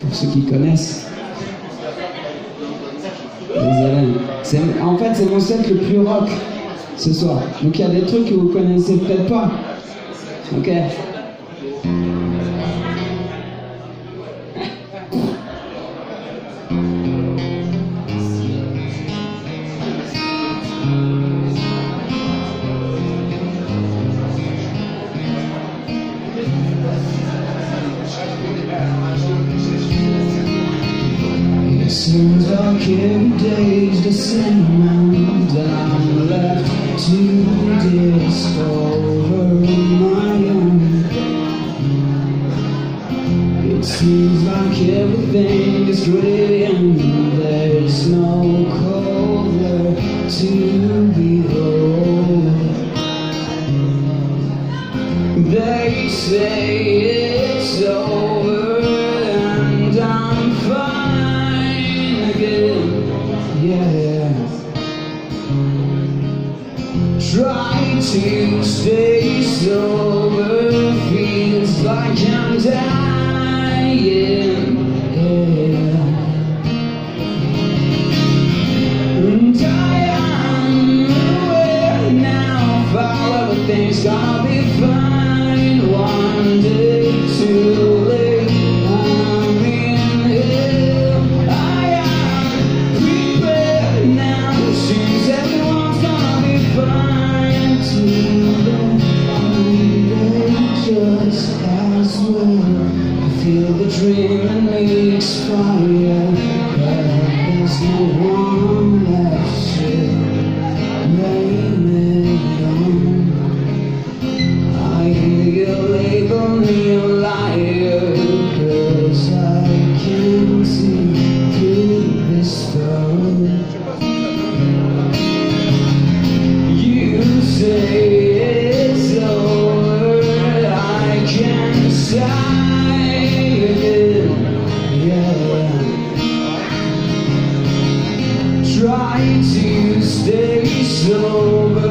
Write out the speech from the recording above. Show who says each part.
Speaker 1: pour ceux qui connaissent. En fait, c'est mon set le plus rock ce soir. Donc il y a des trucs que vous connaissez peut-être pas. Ok like every day's the same I'm left to discover my own. It seems like everything is great and there's no color to behold. They say it's over to stay sober, feels like I'm dying. I feel the dream and may expire, try to stay sober